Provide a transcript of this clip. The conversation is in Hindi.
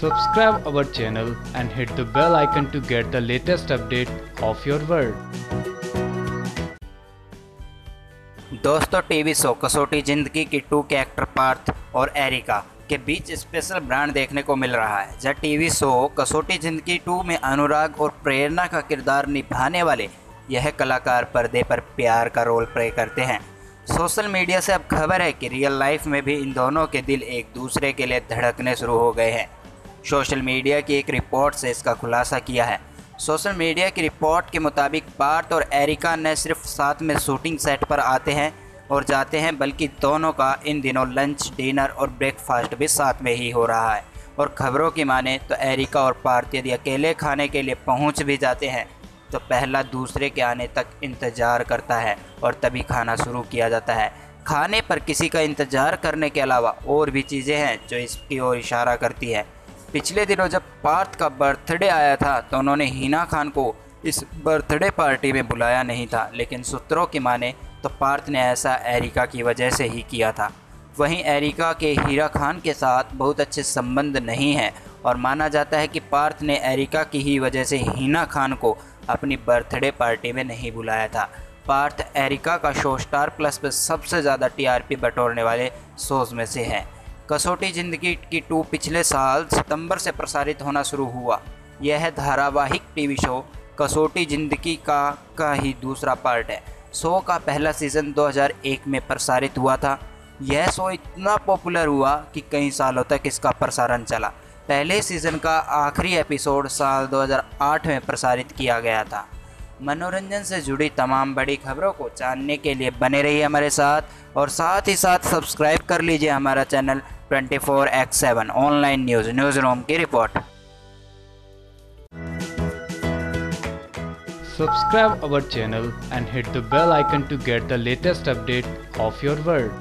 Subscribe our channel and hit the bell icon to get the latest update of your world. दोस्तों, टीवी शो कसौटी ज़िंदगी की टू के एक्टर पार्थ और एरिका के बीच स्पेशल ब्रांड देखने को मिल रहा है जब टीवी शो कसौटी ज़िंदगी टू में अनुराग और प्रेरणा का किरदार निभाने वाले यह कलाकार पर्दे पर प्यार का रोल प्ले करते हैं सोशल मीडिया से अब खबर है कि रियल लाइफ में भी इन दोनों के दिल एक दूसरे के लिए धड़कने शुरू हो गए हैं सोशल मीडिया की एक रिपोर्ट से इसका खुलासा किया है। सोशल मीडिया की रिपोर्ट के मुताबिक पार्थ और एरिका न सिर्फ़ साथ में शूटिंग सेट पर आते हैं और जाते हैं, बल्कि दोनों का इन दिनों लंच, डिनर और ब्रेकफास्ट भी साथ में ही हो रहा है। और खबरों की माने तो एरिका और पार्थ यदि अकेले खाने के लिए पहुँच भी जाते हैं तो पहला दूसरे के आने तक इंतज़ार करता है और तभी खाना शुरू किया जाता है। खाने पर किसी का इंतज़ार करने के अलावा और भी चीज़ें हैं जो इसकी ओर इशारा करती है। पिछले दिनों जब पार्थ का बर्थडे आया था तो उन्होंने हिना खान को इस बर्थडे पार्टी में बुलाया नहीं था, लेकिन सूत्रों की माने तो पार्थ ने ऐसा एरिका की वजह से ही किया था। वहीं एरिका के हीरा खान के साथ बहुत अच्छे संबंध नहीं हैं, और माना जाता है कि पार्थ ने एरिका की ही वजह से हिना खान को अपनी बर्थडे पार्टी में नहीं बुलाया था। पार्थ एरिका का शो स्टार प्लस पर सबसे ज़्यादा टीआरपी बटोरने वाले शोज़ में से है। कसौटी ज़िंदगी की टू पिछले साल सितंबर से प्रसारित होना शुरू हुआ। यह धारावाहिक टीवी शो कसौटी ज़िंदगी का का ही दूसरा पार्ट है। शो का पहला सीज़न 2001 में प्रसारित हुआ था। यह शो इतना पॉपुलर हुआ कि कई सालों तक इसका प्रसारण चला। पहले सीज़न का आखिरी एपिसोड साल 2008 में प्रसारित किया गया था। मनोरंजन से जुड़ी तमाम बड़ी खबरों को जानने के लिए बने रहिए हमारे साथ और साथ ही साथ सब्सक्राइब कर लीजिए हमारा channel 24 X seven online news news room की report Subscribe our channel and hit the bell icon to get the latest update of your world.